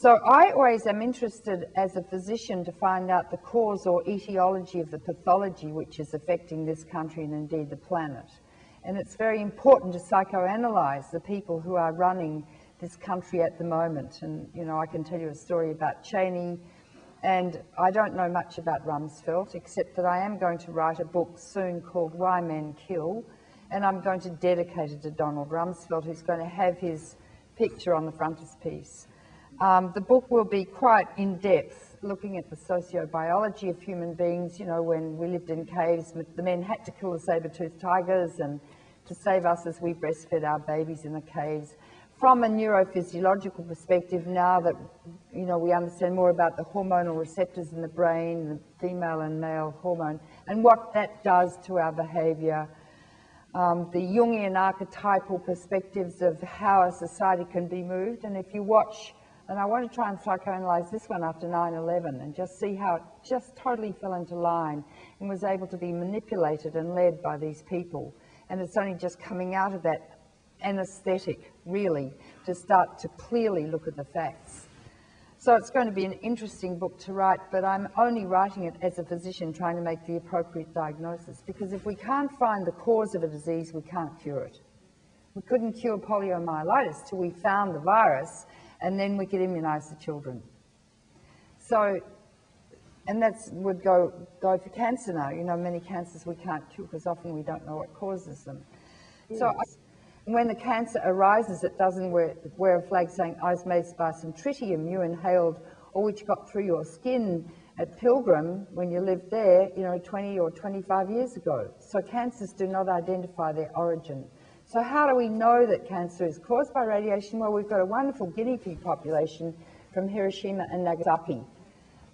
So I always am interested as a physician to find out the cause or etiology of the pathology which is affecting this country and indeed the planet. And it's very important to psychoanalyze the people who are running this country at the moment. And, you know, I can tell you a story about Cheney, and I don't know much about Rumsfeld, except that I am going to write a book soon called Why Men Kill, and I'm going to dedicate it to Donald Rumsfeld, who's going to have his picture on the frontispiece. Um, the book will be quite in-depth, looking at the sociobiology of human beings. You know, when we lived in caves, the men had to kill the saber-toothed tigers and to save us as we breastfed our babies in the caves. From a neurophysiological perspective, now that you know we understand more about the hormonal receptors in the brain, the female and male hormone, and what that does to our behaviour, um, the Jungian archetypal perspectives of how a society can be moved. And if you watch, and I want to try and psychoanalyze this one after 9-11 and just see how it just totally fell into line and was able to be manipulated and led by these people. And it's only just coming out of that anesthetic, really, to start to clearly look at the facts. So it's going to be an interesting book to write, but I'm only writing it as a physician trying to make the appropriate diagnosis. Because if we can't find the cause of a disease, we can't cure it. We couldn't cure poliomyelitis till we found the virus, and then we could immunize the children. So, and that would go, go for cancer now. You know, many cancers we can't cure because often we don't know what causes them. Yes. So when the cancer arises, it doesn't wear, wear a flag saying, I was made by some tritium you inhaled or which got through your skin at Pilgrim when you lived there, you know, 20 or 25 years ago. So cancers do not identify their origin. So how do we know that cancer is caused by radiation? Well, we've got a wonderful guinea pig population from Hiroshima and Nagasaki.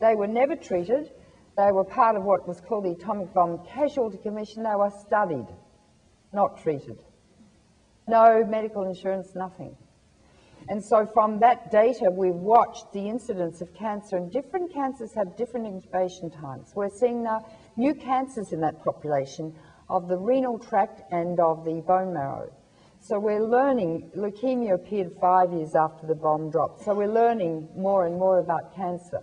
They were never treated. They were part of what was called the Atomic Bomb Casualty Commission. They were studied, not treated. No medical insurance, nothing. And so from that data, we've watched the incidence of cancer, and different cancers have different incubation times. We're seeing now new cancers in that population of the renal tract and of the bone marrow. So we're learning, leukemia appeared five years after the bomb dropped, so we're learning more and more about cancer.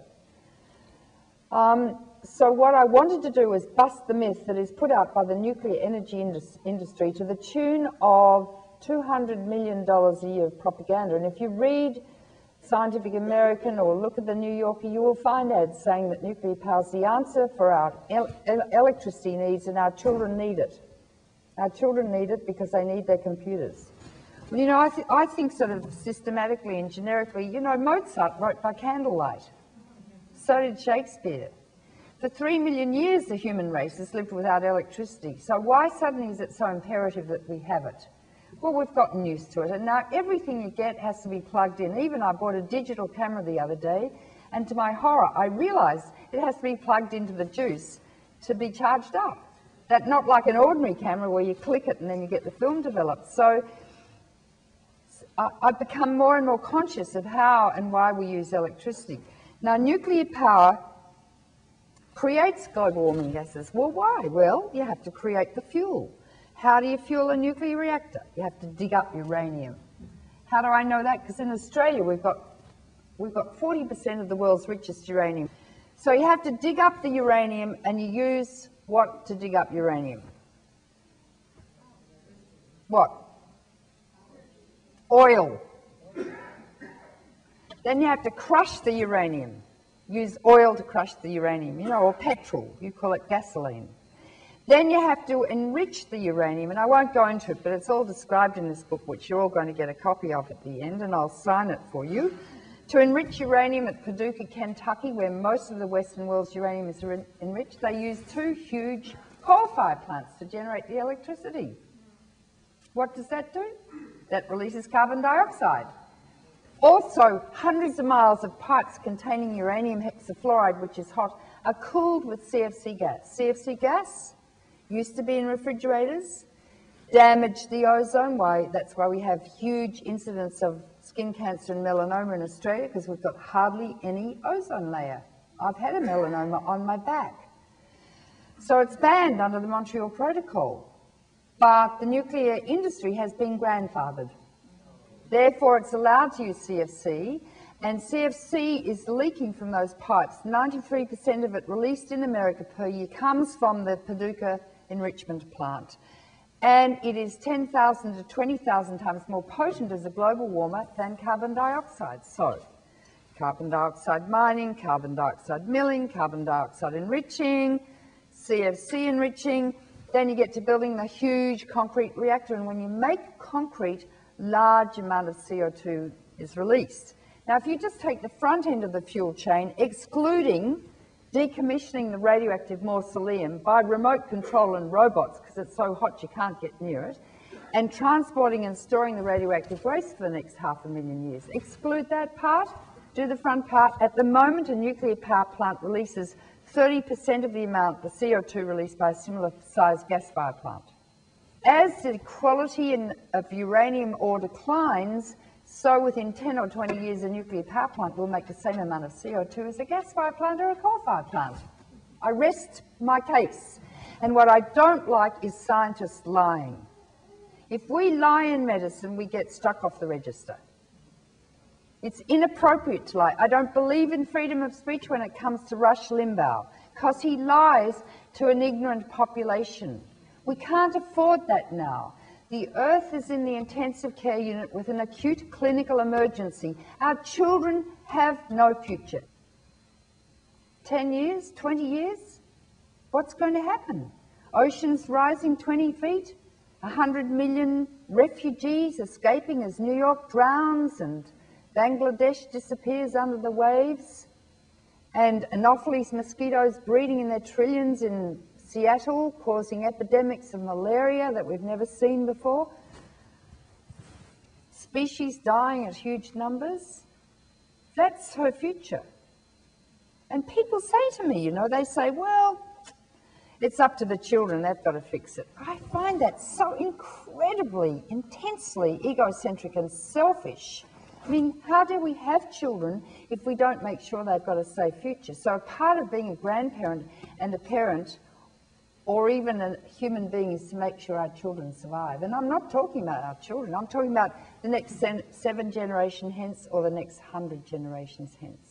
Um, so what I wanted to do was bust the myth that is put out by the nuclear energy indus industry to the tune of $200 million a year of propaganda. And if you read Scientific American or look at the New Yorker, you will find ads saying that nuclear power is the answer for our el electricity needs and our children need it. Our children need it because they need their computers. You know, I, th I think sort of systematically and generically, you know, Mozart wrote by candlelight. So did Shakespeare. For three million years, the human race has lived without electricity. So why suddenly is it so imperative that we have it? Well, we've gotten used to it. And now everything you get has to be plugged in. Even I bought a digital camera the other day, and to my horror, I realized it has to be plugged into the juice to be charged up. That not like an ordinary camera where you click it and then you get the film developed. So I've become more and more conscious of how and why we use electricity. Now, nuclear power creates global warming gases. Well, why? Well, you have to create the fuel. How do you fuel a nuclear reactor? You have to dig up uranium. How do I know that? Because in Australia we've got we've got 40% of the world's richest uranium. So you have to dig up the uranium and you use what to dig up uranium? What? Oil. Then you have to crush the uranium. Use oil to crush the uranium, you know, or petrol. You call it gasoline. Then you have to enrich the uranium, and I won't go into it, but it's all described in this book, which you're all going to get a copy of at the end, and I'll sign it for you. To enrich uranium at Paducah, Kentucky, where most of the Western world's uranium is enriched, they use two huge coal-fired plants to generate the electricity. What does that do? That releases carbon dioxide. Also, hundreds of miles of pipes containing uranium hexafluoride, which is hot, are cooled with CFC gas. CFC gas used to be in refrigerators, damaged the ozone. Why? That's why we have huge incidence of skin cancer and melanoma in Australia because we've got hardly any ozone layer. I've had a melanoma on my back. So it's banned under the Montreal Protocol. But the nuclear industry has been grandfathered. Therefore, it's allowed to use CFC, And CFC is leaking from those pipes. 93% of it released in America per year comes from the Paducah enrichment plant. And it is 10,000 to 20,000 times more potent as a global warmer than carbon dioxide. So, carbon dioxide mining, carbon dioxide milling, carbon dioxide enriching, CFC enriching. Then you get to building the huge concrete reactor. And when you make concrete, large amount of CO2 is released. Now, if you just take the front end of the fuel chain, excluding decommissioning the radioactive mausoleum by remote control and robots, because it's so hot you can't get near it, and transporting and storing the radioactive waste for the next half a million years. Exclude that part, do the front part. At the moment, a nuclear power plant releases 30% of the amount, the CO2 released by a similar sized gas fire plant. As the quality in, of uranium ore declines, so within 10 or 20 years, a nuclear power plant will make the same amount of CO2 as a gas-fired plant or a coal-fired plant. I rest my case. And what I don't like is scientists lying. If we lie in medicine, we get struck off the register. It's inappropriate to lie. I don't believe in freedom of speech when it comes to Rush Limbaugh, because he lies to an ignorant population. We can't afford that now. The earth is in the intensive care unit with an acute clinical emergency. Our children have no future. 10 years, 20 years? What's going to happen? Oceans rising 20 feet? 100 million refugees escaping as New York drowns and Bangladesh disappears under the waves? And Anopheles mosquitoes breeding in their trillions in Seattle, causing epidemics of malaria that we've never seen before. Species dying at huge numbers. That's her future. And people say to me, you know, they say, well, it's up to the children, they've got to fix it. I find that so incredibly, intensely egocentric and selfish. I mean, how do we have children if we don't make sure they've got a safe future? So, a part of being a grandparent and a parent or even a human being is to make sure our children survive. And I'm not talking about our children, I'm talking about the next seven generation hence or the next hundred generations hence.